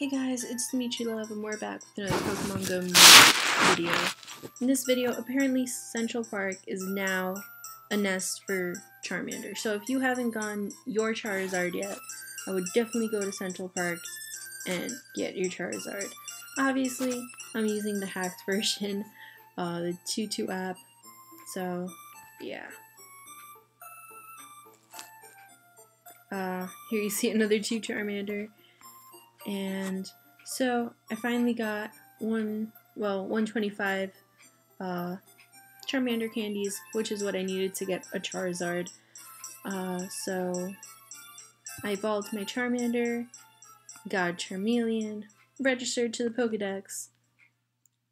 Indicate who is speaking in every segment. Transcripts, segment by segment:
Speaker 1: Hey guys, it's Dimitri Love and we're back with another Pokemon Go video. In this video, apparently Central Park is now a nest for Charmander. So if you haven't gone your Charizard yet, I would definitely go to Central Park and get your Charizard. Obviously, I'm using the hacked version, uh, the Tutu app, so yeah. Uh, here you see another two Charmander. And so I finally got one, well, 125 uh, Charmander candies, which is what I needed to get a Charizard. Uh, so I evolved my Charmander, got Charmeleon, registered to the Pokedex.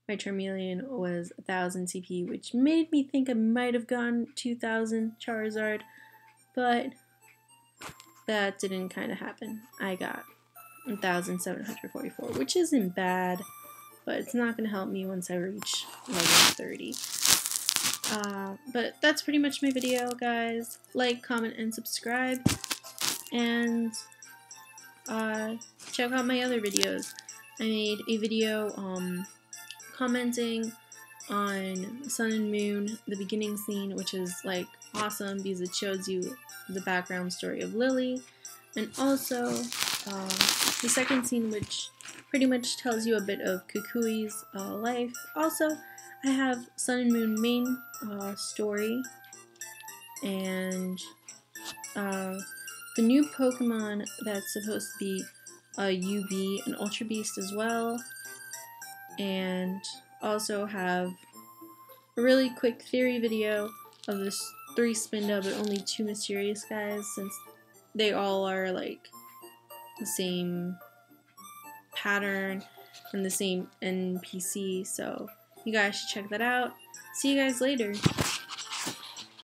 Speaker 1: My Charmeleon was 1000 CP, which made me think I might have gone 2000 Charizard, but that didn't kind of happen. I got 1,744, which isn't bad, but it's not going to help me once I reach level 30. Uh, but that's pretty much my video, guys. Like, comment, and subscribe. And uh, check out my other videos. I made a video um, commenting on Sun and Moon, the beginning scene, which is like awesome because it shows you the background story of Lillie, and also uh, the second scene, which pretty much tells you a bit of Kukui's uh, life. Also, I have Sun and Moon main uh, story, and uh, the new Pokemon that's supposed to be a UB, an Ultra Beast as well, and also have a really quick theory video of this three spin Spinda but only two mysterious guys since they all are like the same pattern and the same NPC so you guys should check that out. See you guys later.